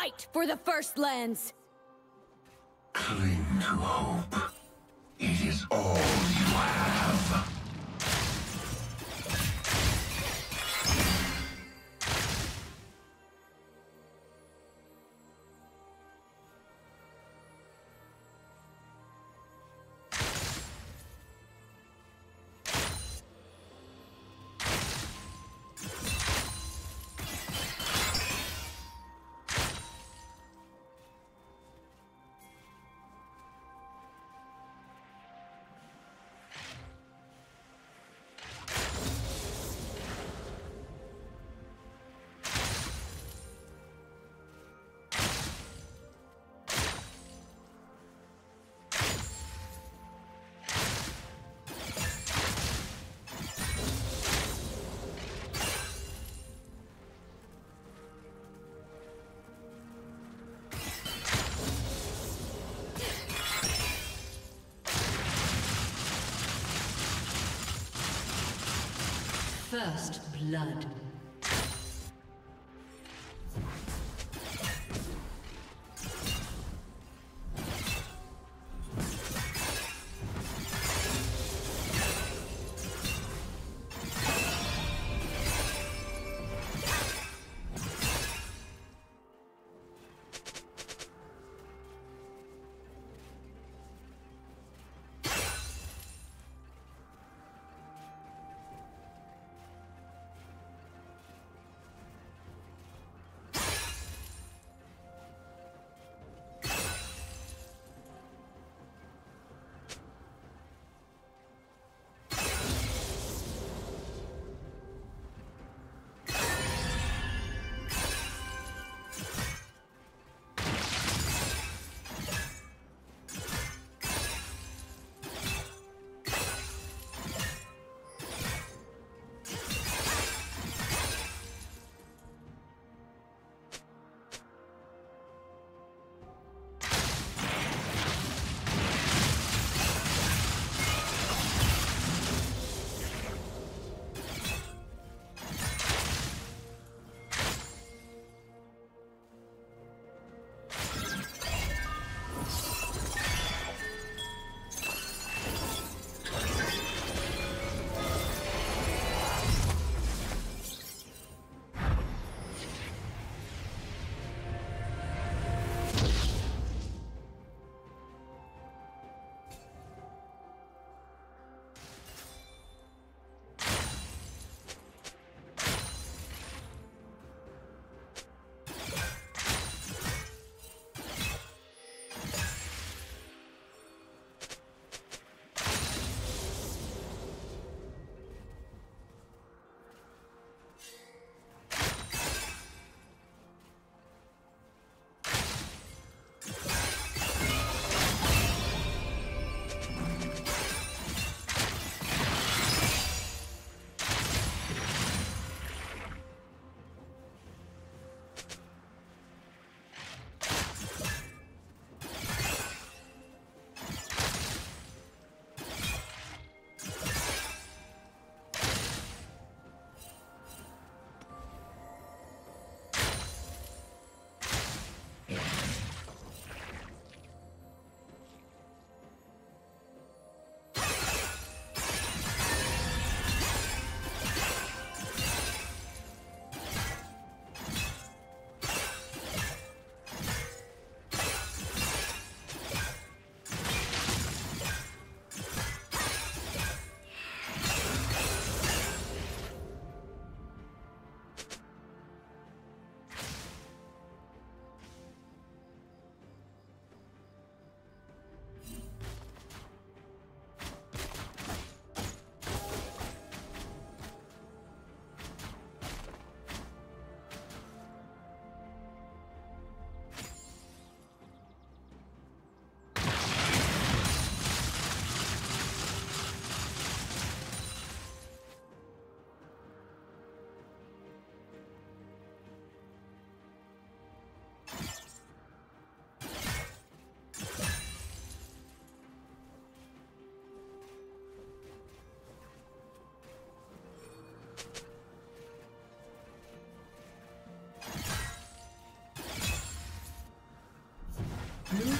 Fight for the First Lands! Cling to hope. It is all you have. First blood.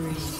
Spree.